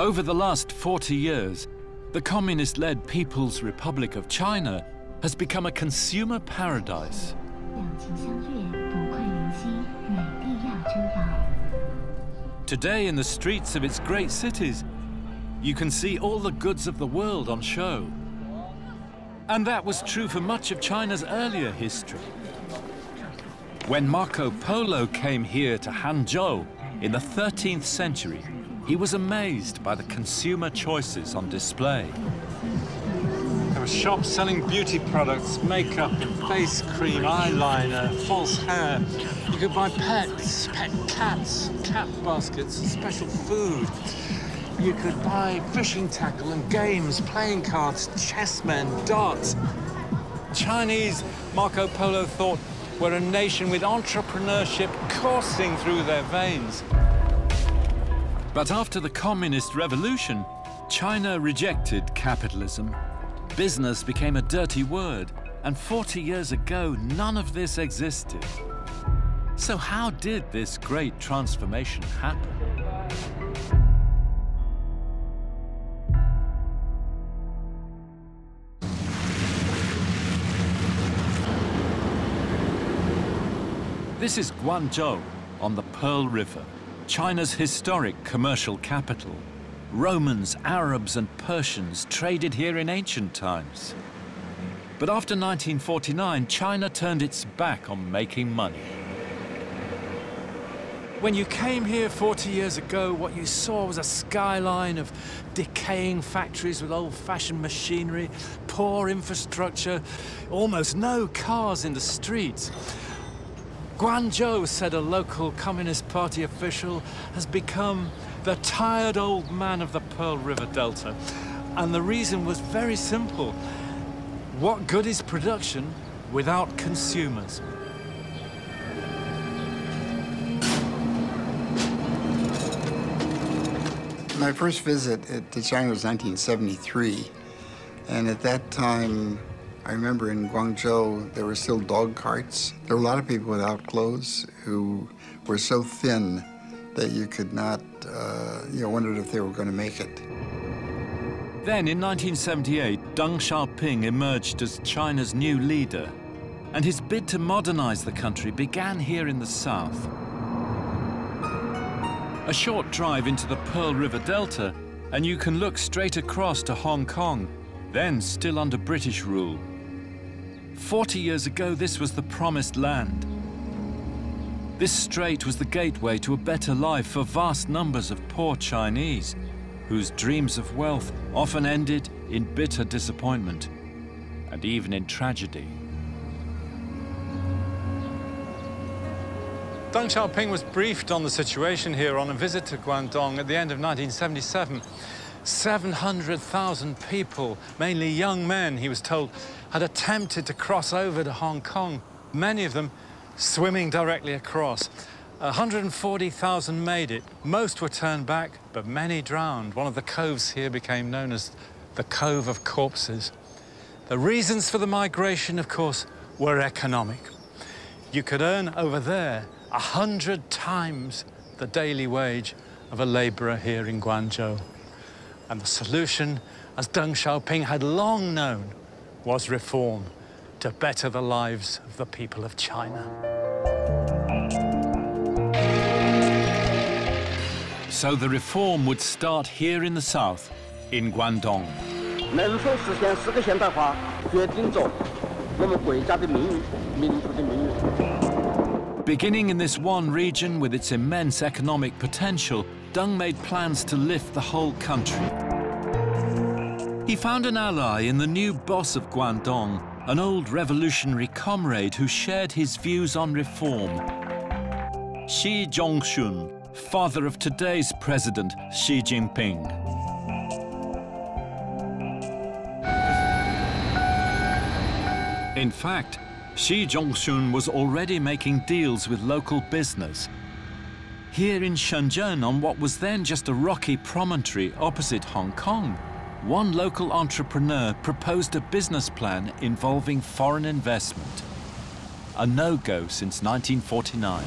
Over the last 40 years, the communist-led People's Republic of China has become a consumer paradise. Today, in the streets of its great cities, you can see all the goods of the world on show. And that was true for much of China's earlier history. When Marco Polo came here to Hangzhou in the 13th century, he was amazed by the consumer choices on display. There were shops selling beauty products, makeup, face cream, eyeliner, false hair. You could buy pets, pet cats, cat baskets, special food. You could buy fishing tackle and games, playing cards, chessmen, darts. Chinese, Marco Polo thought, were a nation with entrepreneurship coursing through their veins. But after the Communist Revolution, China rejected capitalism. Business became a dirty word, and 40 years ago, none of this existed. So how did this great transformation happen? This is Guangzhou on the Pearl River, China's historic commercial capital. Romans, Arabs and Persians traded here in ancient times. But after 1949, China turned its back on making money. When you came here 40 years ago, what you saw was a skyline of decaying factories with old-fashioned machinery, poor infrastructure, almost no cars in the streets. Guangzhou, said a local Communist Party official, has become the tired old man of the Pearl River Delta. And the reason was very simple. What good is production without consumers? My first visit to China was 1973, and at that time, I remember in Guangzhou, there were still dog carts. There were a lot of people without clothes who were so thin that you could not, uh, you know, wondered if they were going to make it. Then in 1978, Deng Xiaoping emerged as China's new leader, and his bid to modernize the country began here in the south. A short drive into the Pearl River Delta, and you can look straight across to Hong Kong, then still under British rule. Forty years ago, this was the promised land. This strait was the gateway to a better life for vast numbers of poor Chinese, whose dreams of wealth often ended in bitter disappointment and even in tragedy. Deng Xiaoping was briefed on the situation here on a visit to Guangdong at the end of 1977. 700,000 people, mainly young men, he was told, had attempted to cross over to Hong Kong, many of them swimming directly across. 140,000 made it. Most were turned back, but many drowned. One of the coves here became known as the Cove of Corpses. The reasons for the migration, of course, were economic. You could earn over there a hundred times the daily wage of a labourer here in Guangzhou. And the solution, as Deng Xiaoping had long known, was reform to better the lives of the people of China. So the reform would start here in the south, in Guangdong. Beginning in this one region with its immense economic potential, Deng made plans to lift the whole country. He found an ally in the new boss of Guangdong, an old revolutionary comrade who shared his views on reform. Xi Zhongxun, father of today's president, Xi Jinping. In fact, Xi Zhongxun was already making deals with local business. Here in Shenzhen, on what was then just a rocky promontory opposite Hong Kong, one local entrepreneur proposed a business plan involving foreign investment. A no-go since 1949.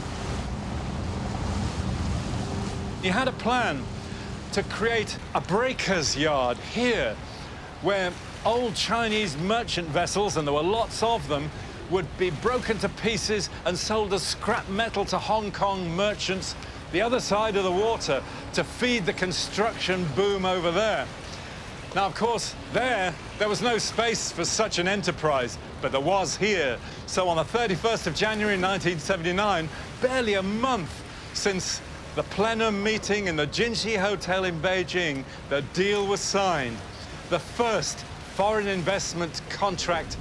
He had a plan, to create a breaker's yard here, where old Chinese merchant vessels, and there were lots of them, would be broken to pieces and sold as scrap metal to Hong Kong merchants the other side of the water to feed the construction boom over there. Now, of course, there, there was no space for such an enterprise, but there was here. So on the 31st of January 1979, barely a month since the plenum meeting in the Jingxi Hotel in Beijing, the deal was signed. The first foreign investment contract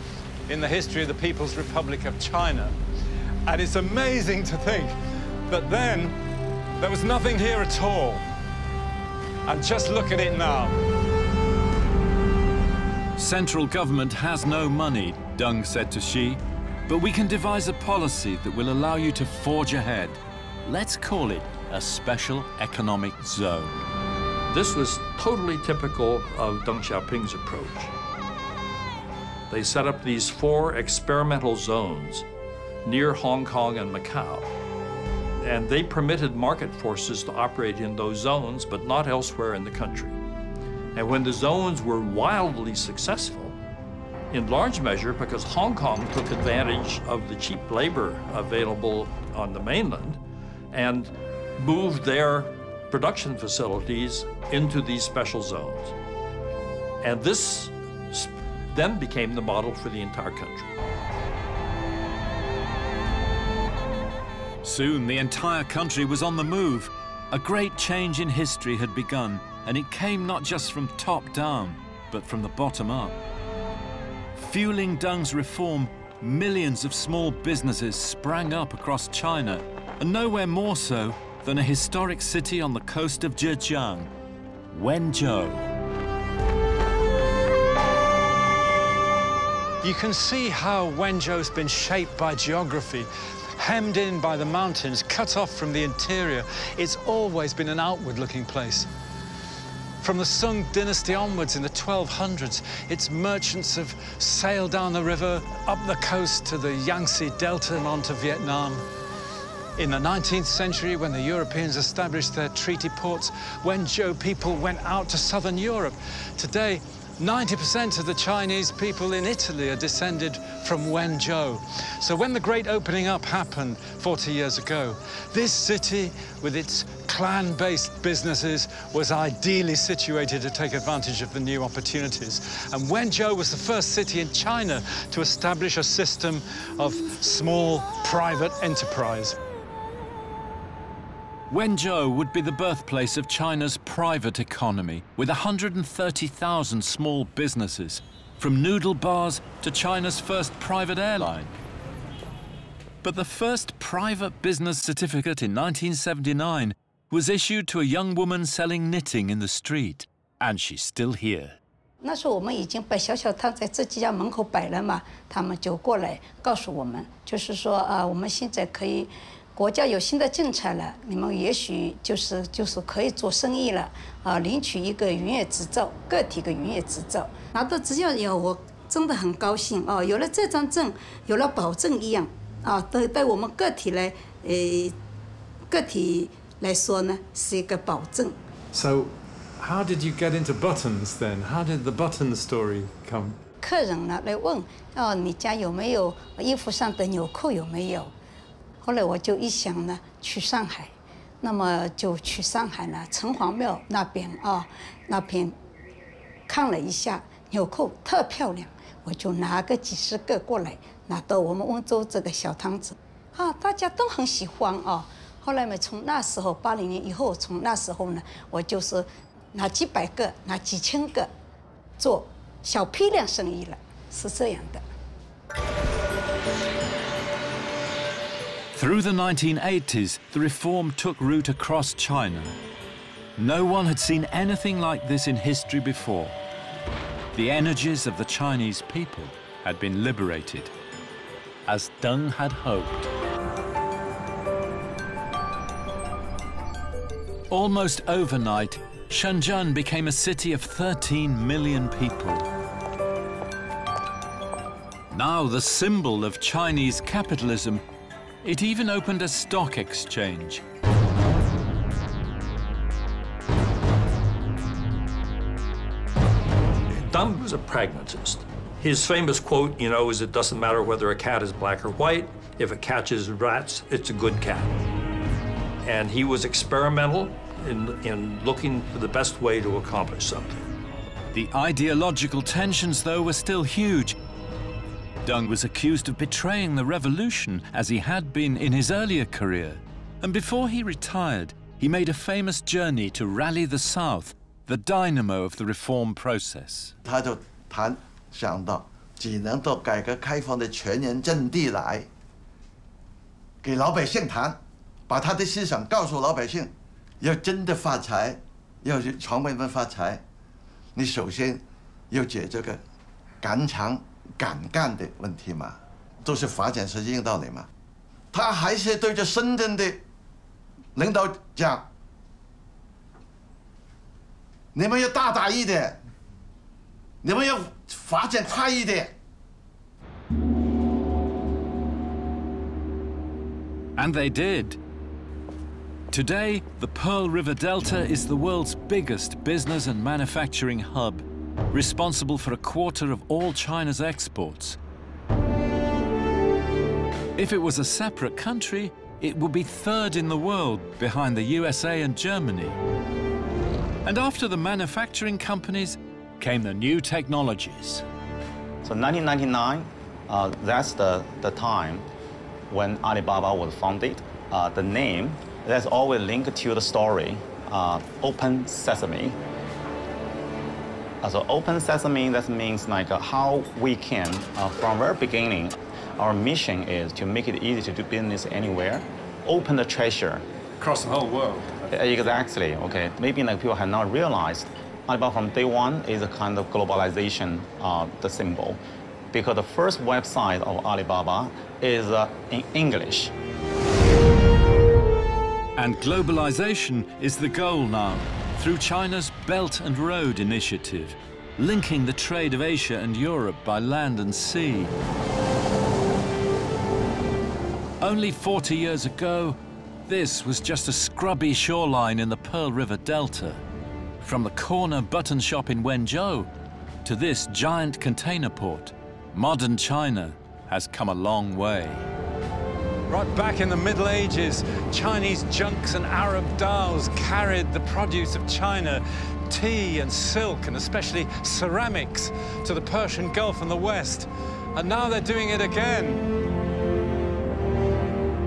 in the history of the People's Republic of China. And it's amazing to think that then there was nothing here at all. And just look at it now. Central government has no money, Deng said to Xi, but we can devise a policy that will allow you to forge ahead. Let's call it a special economic zone. This was totally typical of Deng Xiaoping's approach. They set up these four experimental zones near Hong Kong and Macau. And they permitted market forces to operate in those zones, but not elsewhere in the country. And when the zones were wildly successful, in large measure because Hong Kong took advantage of the cheap labor available on the mainland and moved their production facilities into these special zones. And this then became the model for the entire country. Soon the entire country was on the move. A great change in history had begun, and it came not just from top down, but from the bottom up. Fueling Deng's reform, millions of small businesses sprang up across China, and nowhere more so than a historic city on the coast of Zhejiang, Wenzhou. You can see how Wenzhou's been shaped by geography, hemmed in by the mountains, cut off from the interior. It's always been an outward-looking place. From the Sung dynasty onwards in the 1200s, its merchants have sailed down the river, up the coast to the Yangtze Delta and on to Vietnam. In the 19th century, when the Europeans established their treaty ports, Wenzhou people went out to southern Europe. Today, 90% of the Chinese people in Italy are descended from Wenzhou. So when the great opening up happened 40 years ago, this city, with its clan-based businesses, was ideally situated to take advantage of the new opportunities. And Wenzhou was the first city in China to establish a system of small private enterprise. Wenzhou would be the birthplace of China's private economy, with 130,000 small businesses, from noodle bars to China's first private airline. But the first private business certificate in 1979 was issued to a young woman selling knitting in the street, and she's still here. 那时候我们已经把小小摊在这几家门口摆了嘛，他们就过来告诉我们，就是说啊，我们现在可以 国家有新的政策了，你们也许就是就是可以做生意了啊，领取一个营业执照，个体的营业执照，拿到执照以后，我真的很高兴哦，有了这张证，有了保证一样啊，对对我们个体来，呃，个体来说呢，是一个保证。So, how did you get into buttons then? How did the button story come? 客人呢来问哦，你家有没有衣服上的纽扣有没有？后来我就一想呢，去上海，那么就去上海呢，城隍庙那边啊，那边看了一下纽扣特漂亮，我就拿个几十个过来，拿到我们温州这个小摊子，啊，大家都很喜欢啊。后来嘛，从那时候八零年以后，从那时候呢，我就是拿几百个、拿几千个，做小批量生意了，是这样的。Through the 1980s, the reform took root across China. No one had seen anything like this in history before. The energies of the Chinese people had been liberated, as Deng had hoped. Almost overnight, Shenzhen became a city of 13 million people. Now the symbol of Chinese capitalism it even opened a stock exchange. Deng was a pragmatist. His famous quote, you know, is it doesn't matter whether a cat is black or white. If it catches rats, it's a good cat. And he was experimental in, in looking for the best way to accomplish something. The ideological tensions, though, were still huge. Dung was accused of betraying the revolution as he had been in his earlier career. And before he retired, he made a famous journey to rally the South, the dynamo of the reform process. 他就谈想到，只能到改革开放的全人阵地来，给老百姓谈，把他的思想告诉老百姓，要真的发财，要是传为们发财，你首先要解这个敢抢 敢干的问题嘛，都是发展实际道理嘛。他还是对着深圳的领导讲，你们要大胆一点。你们要发展快一点。 And they did. Today, the Pearl River Delta is the world's biggest business and manufacturing hub, responsible for a quarter of all China's exports. If it was a separate country, it would be third in the world behind the USA and Germany. And after the manufacturing companies came the new technologies. So 1999, uh, that's the, the time when Alibaba was founded. Uh, the name, that's always linked to the story, uh, Open Sesame. Uh, so Open Sesame, that means like uh, how we can, uh, from very beginning, our mission is to make it easy to do business anywhere, open the treasure. Across the whole world. Exactly, okay. Maybe like people have not realized Alibaba from day one is a kind of globalization, uh, the symbol. Because the first website of Alibaba is uh, in English. And globalization is the goal now through China's Belt and Road Initiative, linking the trade of Asia and Europe by land and sea. Only 40 years ago, this was just a scrubby shoreline in the Pearl River Delta. From the corner button shop in Wenzhou to this giant container port, modern China has come a long way. Right back in the Middle Ages, Chinese junks and Arab dhows carried the produce of China, tea and silk, and especially ceramics, to the Persian Gulf and the West. And now they're doing it again.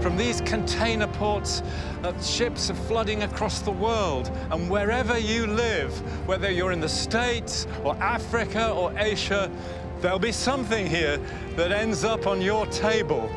From these container ports, uh, ships are flooding across the world. And wherever you live, whether you're in the States or Africa or Asia, there'll be something here that ends up on your table.